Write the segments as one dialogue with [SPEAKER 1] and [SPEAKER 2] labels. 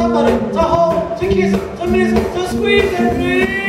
[SPEAKER 1] somebody to hold, to kiss, to miss, to squeeze and please.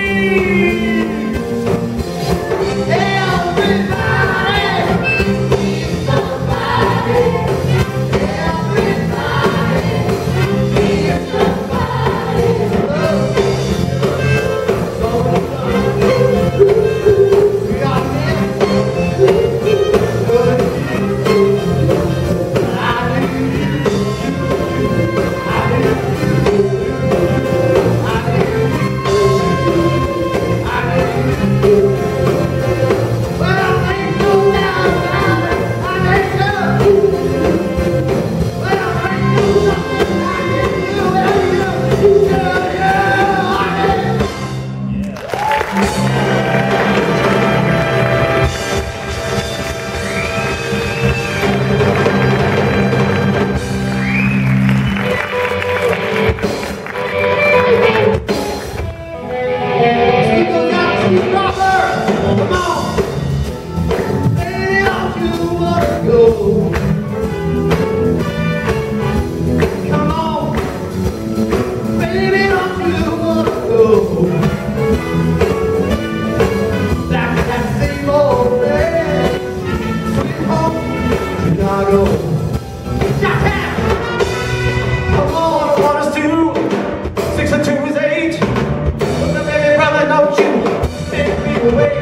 [SPEAKER 1] away.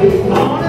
[SPEAKER 1] I wanna